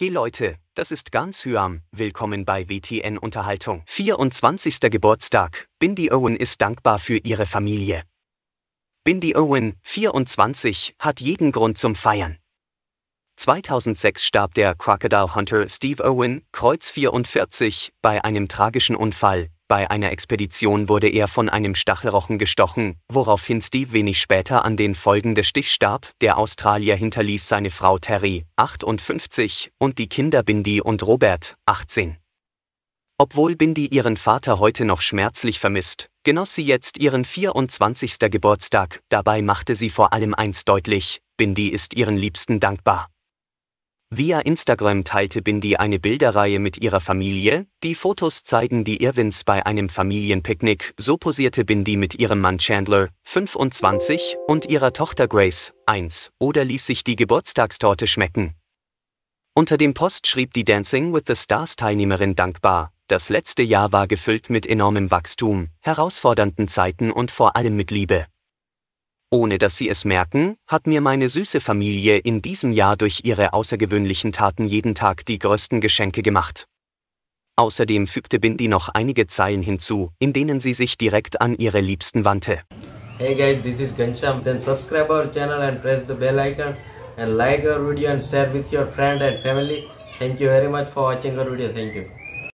Hey Leute, das ist ganz Hyam, willkommen bei WTN Unterhaltung. 24. Geburtstag, Bindi Owen ist dankbar für ihre Familie. Bindi Owen, 24, hat jeden Grund zum Feiern. 2006 starb der Crocodile Hunter Steve Owen, Kreuz 44, bei einem tragischen Unfall, bei einer Expedition wurde er von einem Stachelrochen gestochen, woraufhin Steve wenig später an den Folgen des Stichs starb. Der Australier hinterließ seine Frau Terry, 58, und die Kinder Bindi und Robert, 18. Obwohl Bindi ihren Vater heute noch schmerzlich vermisst, genoss sie jetzt ihren 24. Geburtstag. Dabei machte sie vor allem eins deutlich: Bindi ist ihren Liebsten dankbar. Via Instagram teilte Bindi eine Bilderreihe mit ihrer Familie, die Fotos zeigen die Irwins bei einem Familienpicknick, so posierte Bindi mit ihrem Mann Chandler, 25, und ihrer Tochter Grace, 1, oder ließ sich die Geburtstagstorte schmecken. Unter dem Post schrieb die Dancing with the Stars Teilnehmerin dankbar, das letzte Jahr war gefüllt mit enormem Wachstum, herausfordernden Zeiten und vor allem mit Liebe. Ohne dass Sie es merken, hat mir meine süße Familie in diesem Jahr durch ihre außergewöhnlichen Taten jeden Tag die größten Geschenke gemacht. Außerdem fügte Bindi noch einige Zeilen hinzu, in denen sie sich direkt an ihre Liebsten wandte. Hey guys, this is Gansham. Then subscribe our channel and press the bell icon and like our video and share with your friend and family. Thank you very much for watching our video. Thank you.